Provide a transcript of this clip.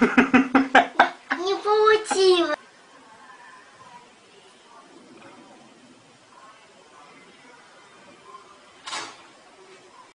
Не получилось.